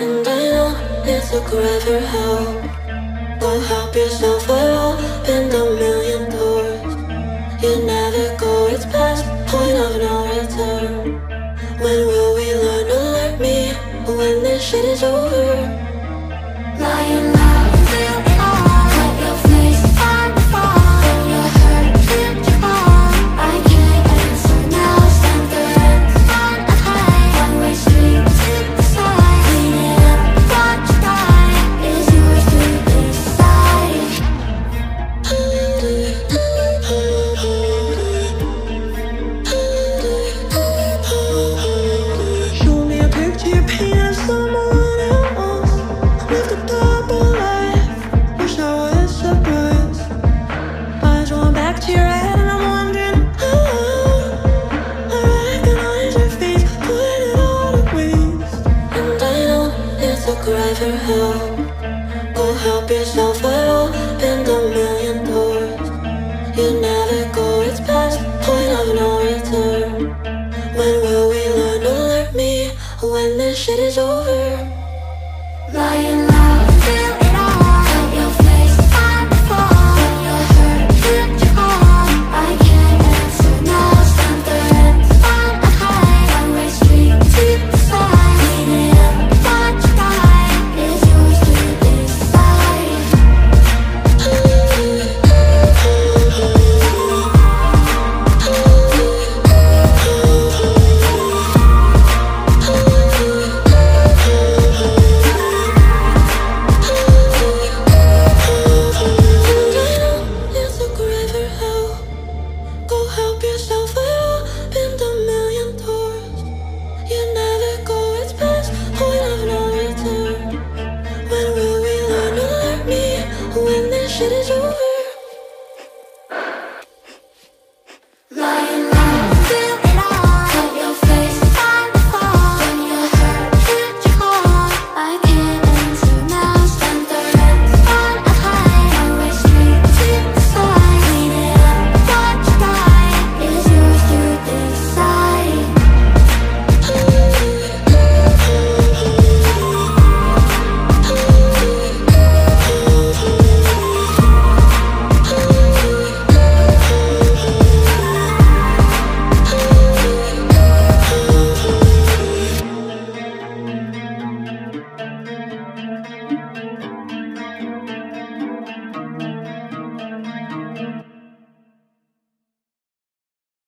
And I know a took forever, how? Go help yourself, we're opened a million doors. You never go, it's past point of no return. When will we learn? Alert me when this shit is over. Lying. help yourself I opened a million doors You never go, it's past point of no return When will we learn to learn me when this shit is over?